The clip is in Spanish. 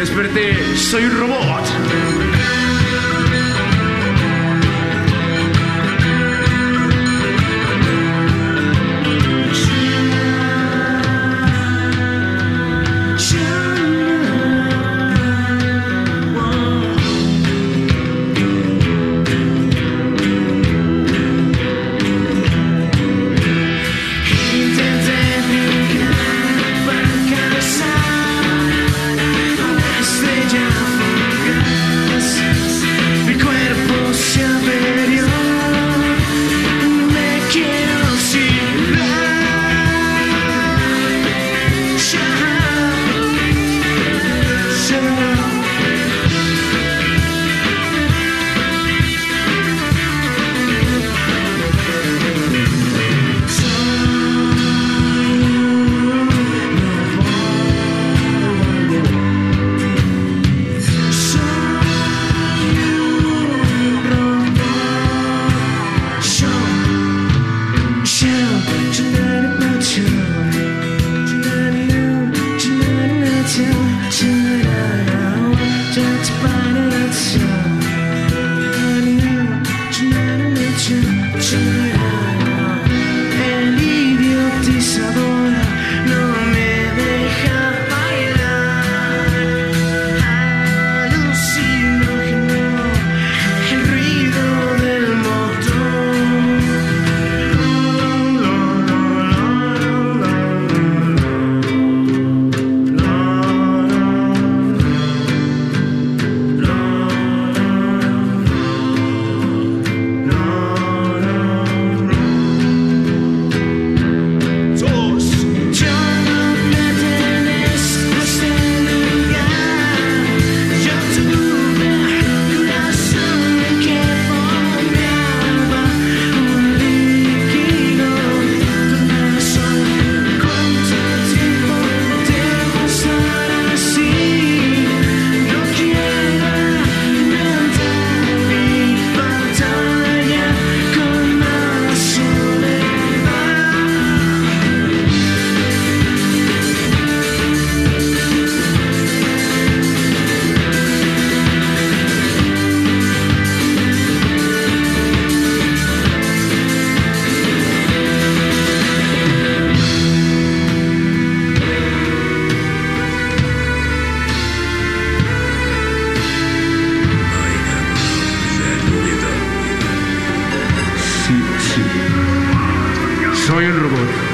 Desperté, soy un robot. Sí, sí. Soy un robot.